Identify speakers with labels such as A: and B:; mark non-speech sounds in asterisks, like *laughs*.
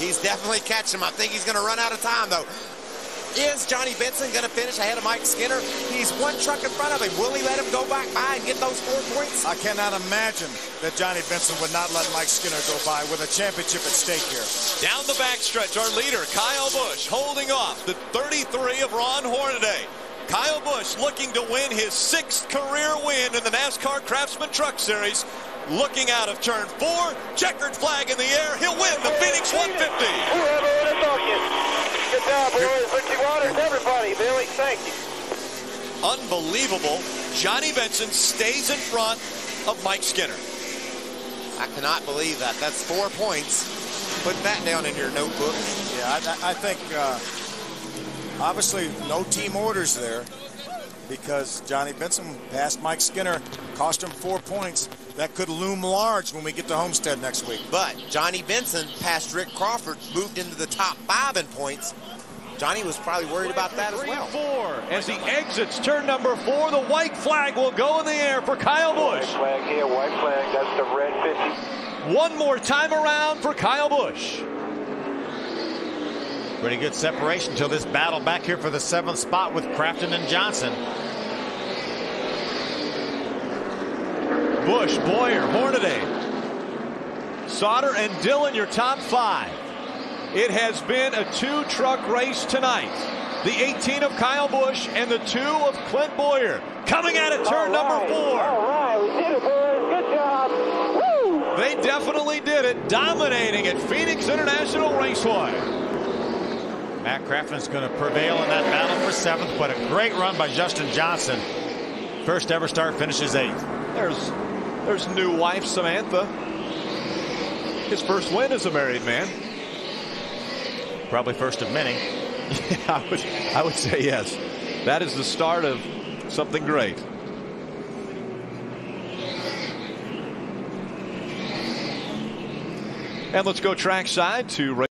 A: He's definitely catching him. I think he's going to run out of time, though. Is Johnny Benson going to finish ahead of Mike Skinner? He's one truck in front of him. Will he let him go back by and get those four points?
B: I cannot imagine that Johnny Benson would not let Mike Skinner go by with a championship at stake here.
C: Down the backstretch, our leader, Kyle Busch, holding off the 33 of Ron Hornaday. Kyle Busch looking to win his sixth career win in the NASCAR Craftsman Truck Series. Looking out of turn four, checkered flag in the air. He'll win the Phoenix 150.
D: Good job, boys. Richie Wauters, everybody. Billy, thank you.
C: Unbelievable. Johnny Benson stays in front of Mike Skinner.
A: I cannot believe that. That's four points. Put that down in your notebook.
B: Yeah, I, I think uh, obviously no team orders there because Johnny Benson passed Mike Skinner, cost him four points. That could loom large when we get to Homestead next week.
A: But Johnny Benson passed Rick Crawford, moved into the top five in points. Johnny was probably worried about that as well.
C: Four. As he exits turn number four, the white flag will go in the air for Kyle Busch.
D: White flag here, white flag. That's the red
C: 50. One more time around for Kyle Busch.
E: Pretty good separation till this battle back here for the seventh spot with Crafton and Johnson.
C: Busch, Bowyer, Hornaday, Sauter, and Dillon, your top five. It has been a two-truck race tonight. The 18 of Kyle Busch and the two of Clint Bowyer coming at it, turn
D: right,
C: number four.
D: All right, we did it, boys. Good job. Woo!
C: They definitely did it, dominating at Phoenix International Raceway.
E: Matt Crafton's going to prevail in that battle for seventh, but a great run by Justin Johnson. First ever start finishes eighth.
C: There's, there's new wife Samantha. His first win as a married man.
E: Probably first of many.
C: Yeah, *laughs* I would, I would say yes. That is the start of something great. And let's go trackside to